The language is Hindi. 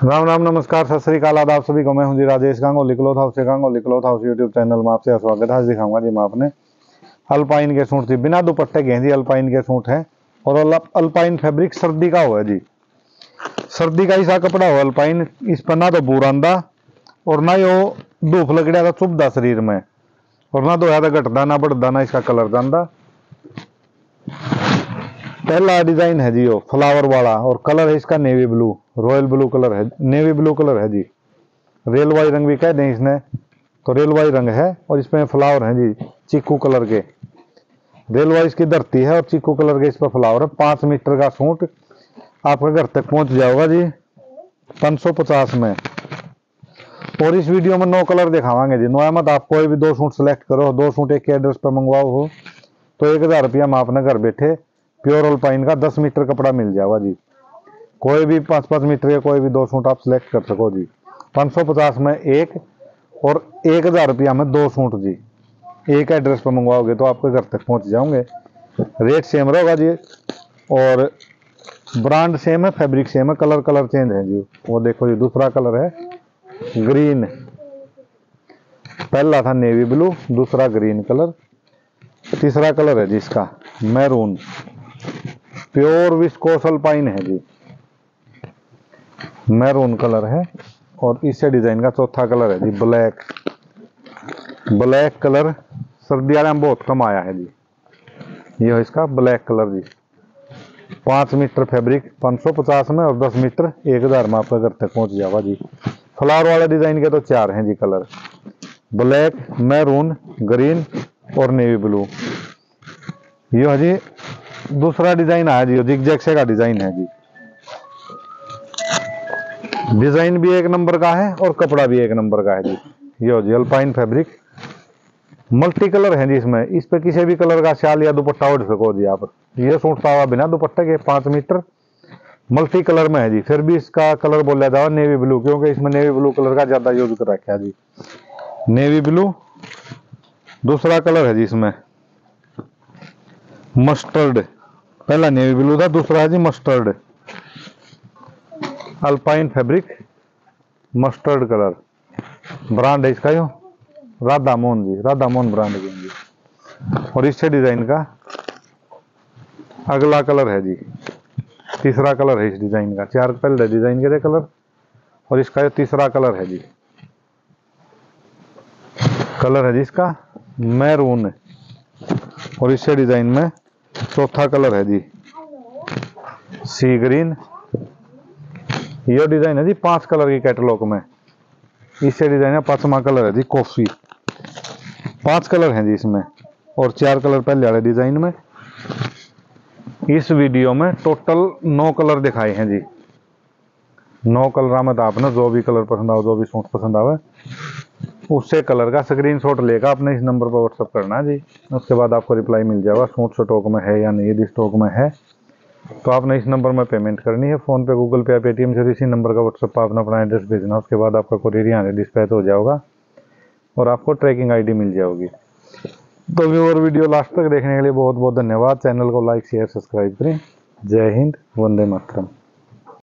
राम राम नमस्कार, सत श्रीकाल आदाब सभी को। मैं हूँ जी राजेश गांगोली क्लोथ हाउस से Gangoli cloth house YouTube channel में आपसे स्वागत है। आज दिखाऊँगा जी मैं आपने अल्पाइन के सूट थी बिना दुपट्टे के हैं जी, अल्पाइन के सूट हैं। और अल्पाइन फैब्रिक सर्दी का हुआ है जी। सर्दी का ऐसा कपड़ा हो अल्पाइन। इस पर ना तो बूर आंदा और ना यो धूप लगड़ा था चुभदा शरीर में। और ना तो था घटदा, ना बढ़दा, ना इसका कलर जांदा। पहला डिज़ाइन है जी यो फ्लावर वाला, और कलर है इसका navy blue, royal blue colour है, नेवी ब्लू कलर है जी। रेलवाई रंग भी कह दें इसने तो रेलवाई रंग है, और इसमें फ्लावर है जी, चीकू कलर के। रेलवाई इसकी धरती है, और चीकू कलर के इस पर फ्लावर है। पाँच मीटर का सूट आपके घर तक पहुँच जाओगा जी 550 में। और इस वीडियो में नौ कलर दिखावांगे जी। नोया मत आप कोई भी दो सूट सेलेक्ट करो, दो सूट एक एड्रेस पर मंगवाओ हो तो एक हज़ार रुपया हम आपने घर बैठे प्योर अल्पाइन का दस मीटर कपड़ा मिल जाएगा जी। कोई भी पाँच पाँच मीटर के कोई भी दो सूट आप सिलेक्ट कर सको जी। पाँच सौ पचास में एक और एक हज़ार रुपया में दो सूट जी। एक एड्रेस पर मंगवाओगे तो आपके घर तक पहुँच जाओगे। रेट सेम रहेगा जी। और ब्रांड सेम है फैब्रिक सेम है कलर कलर चेंज है जी। वो देखो जी, दूसरा कलर है ग्रीन पहला था नेवी ब्लू दूसरा ग्रीन कलर तीसरा कलर है जी इसका मैरून प्योर विस्कोस अल्पाइन है जी। मैरून कलर है और इसे डिज़ाइन का चौथा कलर है जी, ब्लैक। ब्लैक कलर सर्दी वाले में बहुत कम आया है जी। ये है इसका ब्लैक कलर जी। पाँच मीटर फैब्रिक 550 में और 10 मीटर एक हज़ार में आपके घर तक पहुँच जाएगा जी। फ्लावर वाले डिज़ाइन के तो चार हैं जी कलर। ब्लैक, मैरून, ग्रीन और नेवी ब्लू। ये है जी दूसरा डिज़ाइन आया जी जिग जैक्से का डिज़ाइन है जी। डिज़ाइन भी एक नंबर का है और कपड़ा भी एक नंबर का है जी। ये जी, अल्पाइन फैब्रिक। मल्टी कलर है जी इसमें। इस पे किसी भी कलर का शाल या दुपट्टा उड़ सको जी आप। ये सूटता हुआ बिना दुपट्टे के पाँच मीटर। मल्टी कलर में है जी। फिर भी इसका कलर बोला जाओ नेवी ब्लू, क्योंकि इसमें नेवी ब्लू कलर का ज़्यादा यूज़ कर रखा है जी। नेवी ब्लू, दूसरा कलर है जी इसमें। मस्टर्ड। पहला नेवी ब्लू था दूसरा है जी mustard alpine fabric mustard colour brand है इसका यो? राधा मोहन जी, राधा मोहन ब्रांड जी। और इससे डिज़ाइन का अगला कलर है जी। तीसरा कलर है इस डिज़ाइन का। चार पहले डिज़ाइन के थे कलर और इसका तीसरा कलर है जी। कलर है जी इसका मैरून और इससे डिज़ाइन में चौथा कलर है जी। सी ग्रीन। ये डिज़ाइन है जी पाँच कलर की कैटलॉग में। इससे डिज़ाइन है पांचवा कलर है जी, कॉफ़ी। पाँच कलर हैं जी इसमें और चार कलर पहले वाले डिज़ाइन में। इस वीडियो में टोटल नौ कलर दिखाए हैं जी। नौ कलर में तो आपने जो भी कलर पसंद आओ, जो भी सूट पसंद आवे। उससे कलर का स्क्रीनशॉट लेगा आपने इस नंबर पर व्हाट्सअप करना जी। उसके बाद आपको रिप्लाई मिल जाएगा सूट स्टॉक में है या नहीं, यदि स्टॉक में है तो आपने इस नंबर में पेमेंट करनी है। फ़ोन पे गूगल पे या पेटीएम से इसी नंबर का व्हाट्सअप पर अपना अपना एड्रेस भेजना, उसके बाद आपका कोरियर यहाँ से डिस्पैच हो जाएगा और आपको ट्रैकिंग आईडी मिल जाएगी। तो और वीडियो लास्ट तक देखने के लिए बहुत बहुत धन्यवाद। चैनल को लाइक शेयर सब्सक्राइब करें। जय हिंद, वंदे मातरम।